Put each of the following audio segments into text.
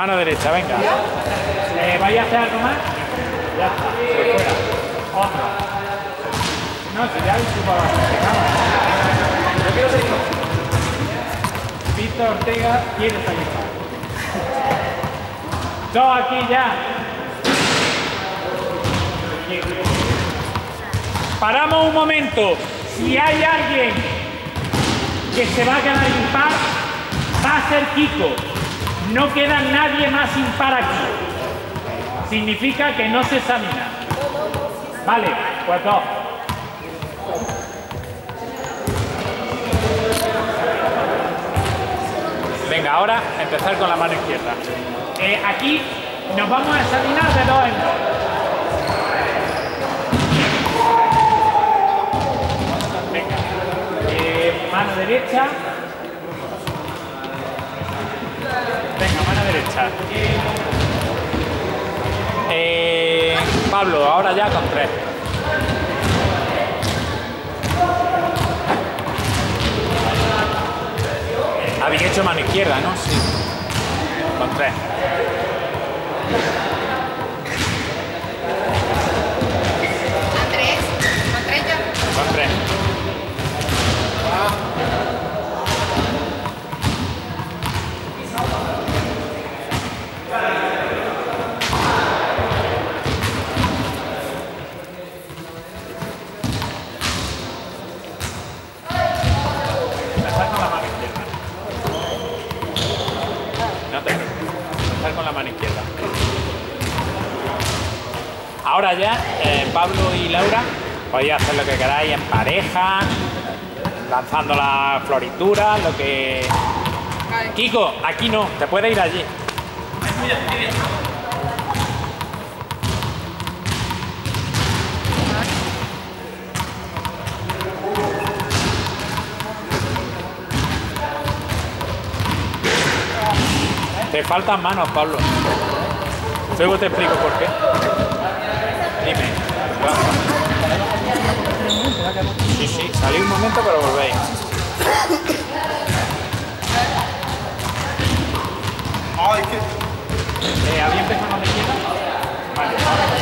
Mano derecha, venga. Eh, ¿Vais a hacer algo más? Ya está, fuera. No, si ya habéis chupado. Víctor Ortega quiere salir. Dos aquí ya. Paramos un momento. Si hay alguien que se va a quedar impar, va a ser Kiko. No queda nadie más impar aquí. Significa que no se examina. Vale, pues dos. Venga, ahora empezar con la mano izquierda. Eh, aquí nos vamos a examinar de dos en dos. Venga. Eh, mano derecha. Eh, Pablo, ahora ya con tres. Habéis hecho mano izquierda, ¿no? Sí. Con tres. Ahora ya, eh, Pablo y Laura, podéis hacer lo que queráis en pareja, lanzando la floritura, lo que... Kiko, aquí no, te puedes ir allí. Te faltan manos, Pablo. Luego te explico por qué. Dime. Sí, sí, salí un momento, pero volvéis. Ay, que... Eh, ¿Había empezado con la izquierda? Vale, ahora con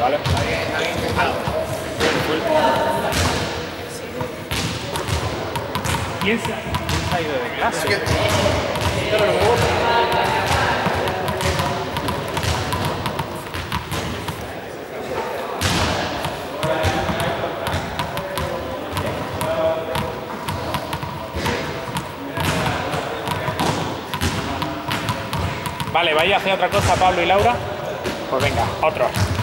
¿vale? ¿Quién se, quién ha ido de clase? Vale, ¿vais a hacer otra cosa, Pablo y Laura? Pues venga, otro.